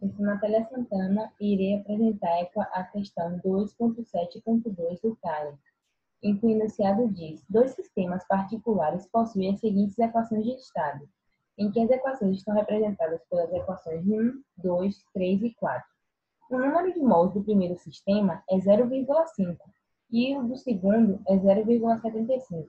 Sou Natália Santana irei apresentar a questão 2.7.2 do CARE, em que o enunciado diz dois sistemas particulares possuem as seguintes equações de estado, em que as equações estão representadas pelas equações 1, 2, 3 e 4. O número de mols do primeiro sistema é 0,5 e o do segundo é 0,75.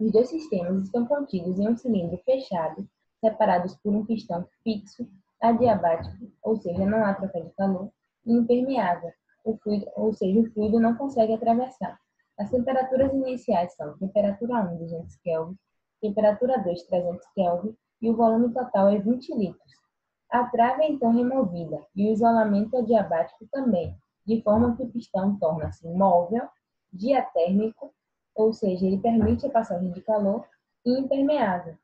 Os dois sistemas estão contidos em um cilindro fechado, separados por um pistão fixo adiabático, ou seja, não há troca de calor, e impermeável, o fluido, ou seja, o fluido não consegue atravessar. As temperaturas iniciais são temperatura 1, 200 Kelvin, temperatura 2, 300 Kelvin, e o volume total é 20 litros. A trave é então removida e o isolamento adiabático também, de forma que o pistão torna-se móvel, diatérmico, ou seja, ele permite a passagem de calor, e impermeável,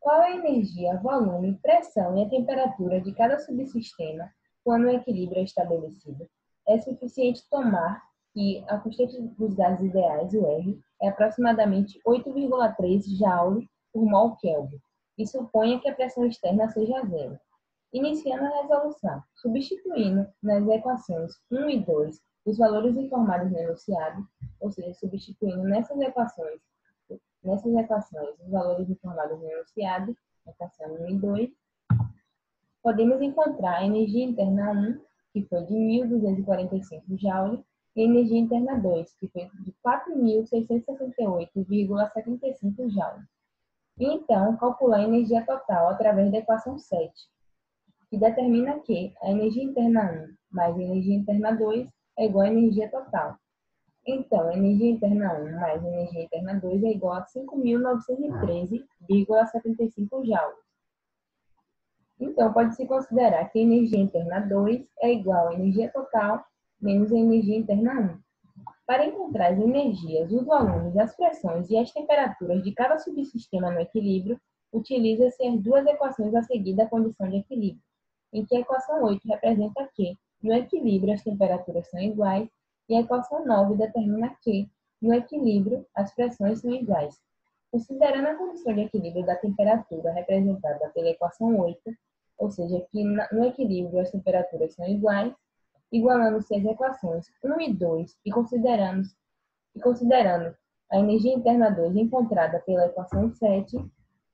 qual a energia, volume, pressão e a temperatura de cada subsistema quando o equilíbrio é estabelecido? É suficiente tomar que a constante dos gases ideais, o R, é aproximadamente 8,3 Joule por mol Kelvin e suponha que a pressão externa seja zero. Iniciando a resolução, substituindo nas equações 1 e 2 os valores informados no enunciado, ou seja, substituindo nessas equações Nessas equações, os valores informados no enunciado, equação 1 e 2, podemos encontrar a energia interna 1, que foi de 1.245 Joule, e a energia interna 2, que foi de 4.668,75 Joule. E então, calcular a energia total através da equação 7, que determina que a energia interna 1 mais a energia interna 2 é igual à energia total, então, a energia interna 1 mais a energia interna 2 é igual a 5.913,75 joules. Então, pode-se considerar que a energia interna 2 é igual à energia total menos a energia interna 1. Para encontrar as energias, os volumes, as pressões e as temperaturas de cada subsistema no equilíbrio, utiliza-se as duas equações a seguir da condição de equilíbrio, em que a equação 8 representa que, no equilíbrio, as temperaturas são iguais e a equação 9 determina que, no equilíbrio, as pressões são iguais. Considerando a condição de equilíbrio da temperatura representada pela equação 8, ou seja, que no equilíbrio as temperaturas são iguais, igualando-se as equações 1 e 2 e considerando, e considerando a energia interna 2 encontrada pela equação 7,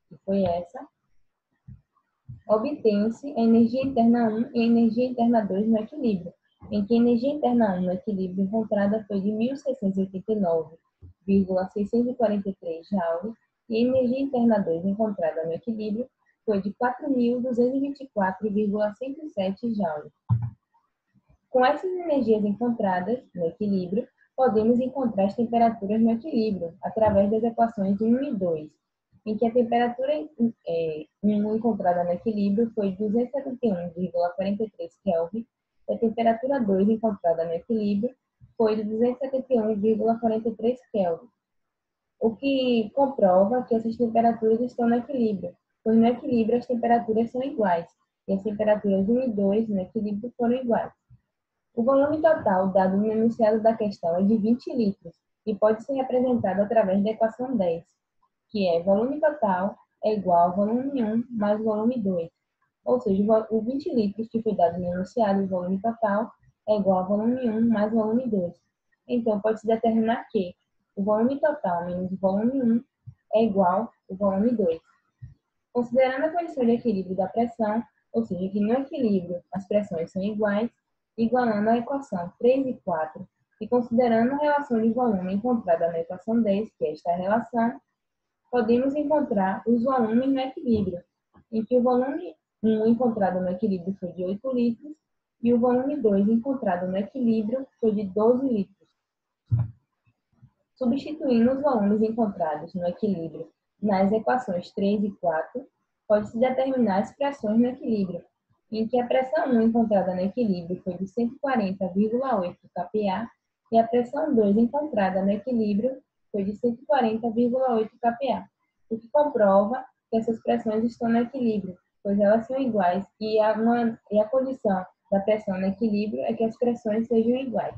que foi essa, obtém-se a energia interna 1 e a energia interna 2 no equilíbrio, em que a energia interna 1 no equilíbrio encontrada foi de 1.689,643 joules e a energia interna 2 encontrada no equilíbrio foi de 4.224,107 joules. Com essas energias encontradas no equilíbrio, podemos encontrar as temperaturas no equilíbrio através das equações 1 e 2, em que a temperatura é, 1 encontrada no equilíbrio foi 271,43 Kelvin a temperatura 2 encontrada no equilíbrio foi de 271,43 Kelvin, o que comprova que essas temperaturas estão no equilíbrio, pois no equilíbrio as temperaturas são iguais, e as temperaturas 1 e 2 no equilíbrio foram iguais. O volume total dado no enunciado da questão é de 20 litros e pode ser representado através da equação 10, que é volume total é igual ao volume 1 mais volume 2, ou seja, o 20 litros que foi dado no enunciado, o volume total, é igual ao volume 1 mais volume 2. Então, pode-se determinar que o volume total menos o volume 1 é igual ao volume 2. Considerando a condição de equilíbrio da pressão, ou seja, que no equilíbrio as pressões são iguais, igualando a equação 3 e 4, e considerando a relação de volume encontrada na equação 10, que é esta relação, podemos encontrar os volumes no equilíbrio, em que o volume 1 encontrado no equilíbrio foi de 8 litros e o volume 2 encontrado no equilíbrio foi de 12 litros. Substituindo os volumes encontrados no equilíbrio nas equações 3 e 4, pode-se determinar as pressões no equilíbrio, em que a pressão 1 encontrada no equilíbrio foi de 140,8 kPa e a pressão 2 encontrada no equilíbrio foi de 140,8 kPa, o que comprova que essas pressões estão no equilíbrio, pois elas são iguais, e a, uma, e a condição da pressão no equilíbrio é que as pressões sejam iguais.